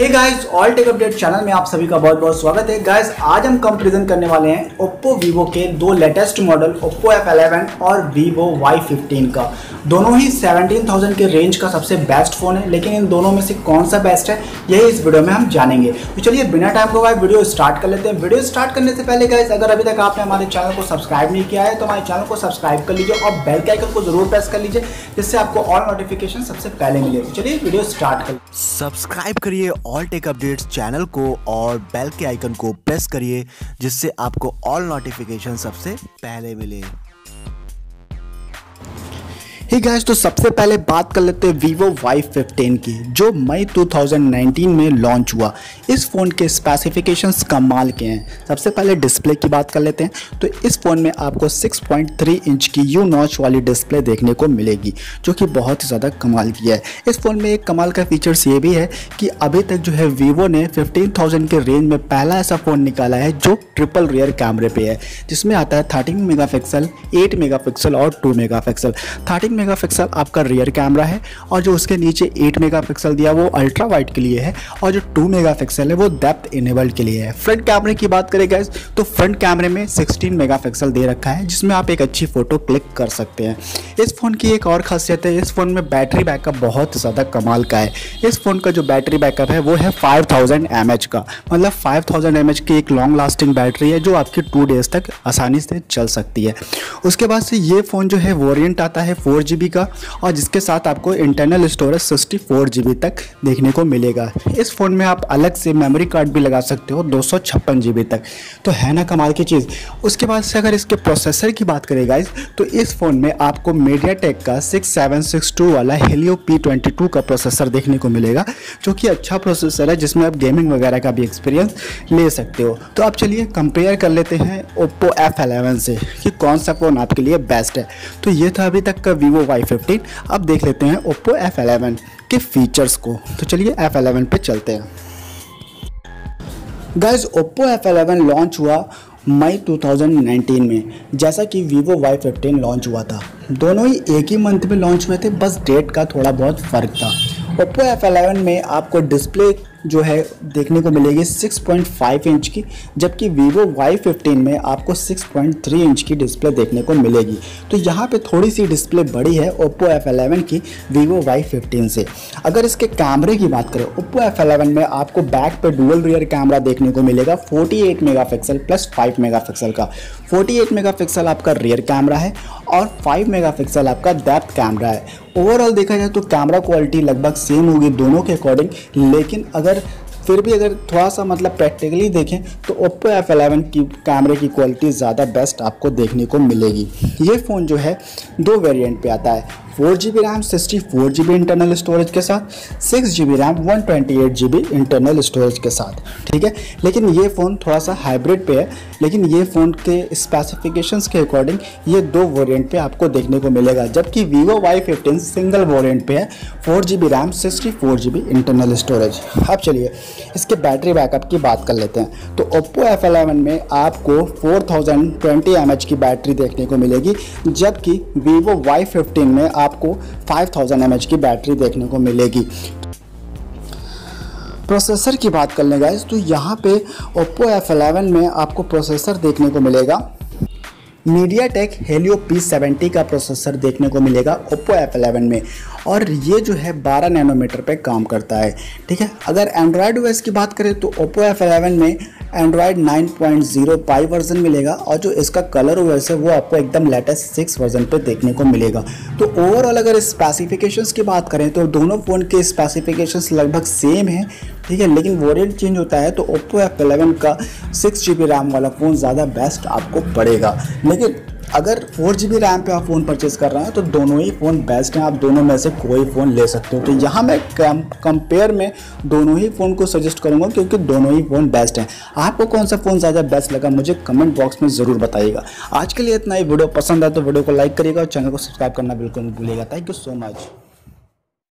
Guys all tech update channel में आप सभी का बहुत बहुत स्वागत है। गाइस आज हम कंपैरिजन करने वाले हैं ओप्पो वीवो के दो latest model Oppo F eleven और वीवो वाई फिफ्टीन का। दोनों ही 17,000 के रेंज का सबसे बेस्ट फ़ोन है लेकिन इन दोनों में से कौन सा बेस्ट है यही इस वीडियो में हम जानेंगे। तो चलिए बिना टाइम को वीडियो स्टार्ट कर लेते हैं। वीडियो स्टार्ट करने से पहले गाइज़ अगर अभी तक आपने हमारे चैनल को सब्सक्राइब नहीं किया है तो हमारे चैनल को सब्सक्राइब कर लीजिए और बेल के आइकन को ज़रूर प्रेस कर लीजिए जिससे आपको ऑल नोटिफिकेशन सबसे पहले मिले। चलिए वीडियो स्टार्ट कर सब्सक्राइब करिए ऑल टेक अपडेट्स चैनल को और बेल के आइकन को प्रेस करिए, जिससे आपको ऑल नोटिफिकेशन सबसे पहले मिले। ही गैस तो सबसे पहले बात कर लेते हैं वीवो वाई फिफ्टीन की, जो मई 2019 में लॉन्च हुआ। इस फ़ोन के स्पेसिफिकेशंस कमाल के हैं। सबसे पहले डिस्प्ले की बात कर लेते हैं। तो इस फ़ोन में आपको 6.3 इंच की यू नॉच वाली डिस्प्ले देखने को मिलेगी, जो कि बहुत ही ज़्यादा कमाल की है। इस फ़ोन में एक कमाल का फीचर्स ये भी है कि अभी तक जो है वीवो ने फिफ्टीन के रेंज में पहला ऐसा फ़ोन निकाला है, जो ट्रिपल रियर कैमरे पे है, जिसमें आता है thirteen mega pixel eight mega और टू मेगा थर्टीन मेगापिक्सल आपका रियर कैमरा है और जो उसके नीचे 8 मेगापिक्सल दिया वो अल्ट्रा वाइड के लिए है और जो 2 मेगापिक्सल है वो डेप्थ इनेबल्ड के लिए है। फ्रंट कैमरे की बात करें गैस तो फ्रंट कैमरे में 16 मेगापिक्सल दे रखा है, जिसमें आप एक अच्छी फ़ोटो क्लिक कर सकते हैं। इस फ़ोन की एक और खासियत है, इस फ़ोन में बैटरी बैकअप बहुत ज़्यादा कमाल का है। इस फ़ोन का जो बैटरी बैकअप है, वो है फाइव थाउज़ेंड का। मतलब फाइव थाउज़ेंड की एक लॉन्ग लास्टिंग बैटरी है, जो आपकी टू डेज़ तक आसानी से चल सकती है। उसके बाद से ये फ़ोन जो है वोरियंट आता है फोर का और जिसके साथ आपको internal storage sixty four G तक देखने को मिलेगा। इस फ़ोन में आप अलग से मेमोरी कार्ड भी लगा सकते हो, दो सौ छप्पन जी बी तक। तो है ना कमाल की चीज़। उसके बाद से अगर इसके प्रोसेसर की बात करें गाइज़ तो इस फ़ोन में आपको मीडिया टेक का सिक्स सेवन सिक्स टू वाला हेलियो पी ट्वेंटी टू का प्रोसेसर देखने को मिलेगा, जो कि अच्छा प्रोसेसर है, जिसमें आप गेमिंग वगैरह का भी एक्सपीरियंस ले सकते हो। तो आप चलिए कंपेयर कर लेते हैं ओप्पो एफ़ एलेवन से कि कौन सा फ़ोन आपके लिए बेस्ट है। तो ये था अभी तक का वीवो वाई फिफ्टीन अब देख लेते हैं ओप्पो F11 के फीचर्स को। तो चलिए F11 पे चलते हैं। गाइज़ ओप्पो F11 लॉन्च हुआ मई 2019 में, जैसा कि वीवो Y15 लॉन्च हुआ था। दोनों ही एक ही मंथ में लॉन्च हुए थे, बस डेट का थोड़ा बहुत फ़र्क था। ओप्पो F11 में आपको डिस्प्ले जो है देखने को मिलेगी 6.5 इंच की, जबकि Vivo Y15 में आपको 6.3 इंच की डिस्प्ले देखने को मिलेगी। तो यहाँ पे थोड़ी सी डिस्प्ले बड़ी है Oppo F11 की Vivo Y15 से। अगर इसके कैमरे की बात करें, Oppo F11 में आपको बैक पे डुअल रियर कैमरा देखने को मिलेगा 48 मेगापिक्सल प्लस 5 मेगापिक्सल का। 48 मेगापिक्सल आपका रियर कैमरा है और 5 मेगापिक्सल आपका डेप्थ कैमरा है। ओवरऑल देखा जाए तो कैमरा क्वालिटी लगभग सेम होगी दोनों के अकॉर्डिंग लेकिन अगर फिर भी अगर थोड़ा सा मतलब प्रैक्टिकली देखें तो ओप्पो एफ़ एलेवन की कैमरे की क्वालिटी ज़्यादा बेस्ट आपको देखने को मिलेगी। ये फ़ोन जो है, दो वेरिएंट पे आता है। Four G B RAM sixty four G B internal storage के साथ six G B RAM one twenty eight G B internal storage के साथ, ठीक है? लेकिन ये फ़ोन थोड़ा सा हाइब्रिड पे है, लेकिन ये फ़ोन के स्पेसिफिकेशंस के अकॉर्डिंग ये दो वेरिएंट पे आपको देखने को मिलेगा, जबकि Vivo Y fifteen single variant पे है four G B RAM sixty four G B internal storage अब चलिए, इसके बैटरी बैकअप की बात कर लेते हैं। तो ओप्पो एफ़ एलेवन में आपको four thousand twenty M H की बैटरी देखने को मिलेगी, जबकि वीवो वाई फिफ्टीन में आप आपको 5000 थाउज़ेंड की बैटरी देखने को मिलेगी। प्रोसेसर की बात कर लें गाइस तो यहाँ पे Oppo F11 में आपको प्रोसेसर देखने को मिलेगा। MediaTek Helio P seventy का प्रोसेसर देखने को मिलेगा ओप्पो एफ़ एलेवन में। और ये जो है 12 नैनोमीटर पे काम करता है। ठीक है? अगर एंड्रॉयड ओएस की बात करें तो ओप्पो एफ़ एलेवन में एंड्रॉयड 9.0 पाई वर्जन मिलेगा और जो इसका कलर ओएस है, वो आपको एकदम लेटेस्ट सिक्स वर्जन पे देखने को मिलेगा। तो ओवरऑल अगर स्पेसिफिकेशंस की बात करें तो दोनों फ़ोन के स्पेसिफिकेशंस लगभग सेम हैं, ठीक है? लेकिन वेरिएंट चेंज होता है तो ओप्पो एफ़ एलेवन का सिक्स जी रैम वाला फ़ोन ज़्यादा बेस्ट आपको पड़ेगा। लेकिन अगर फोर जी बी रैम पर आप फ़ोन परचेज कर रहे हैं तो दोनों ही फ़ोन बेस्ट हैं। आप दोनों में से कोई फ़ोन ले सकते हो। तो यहाँ मैं कंपेयर में दोनों ही फ़ोन को सजेस्ट करूँगा, क्योंकि दोनों ही फ़ोन बेस्ट हैं। आपको कौन सा फ़ोन ज़्यादा बेस्ट लगा, मुझे कमेंट बॉक्स में ज़रूर बताइएगा। आज के लिए इतना ही। वीडियो पसंद है तो वीडियो को लाइक करिएगा और चैनल को सब्सक्राइब करना बिल्कुल भूलिएगा। Thank you so much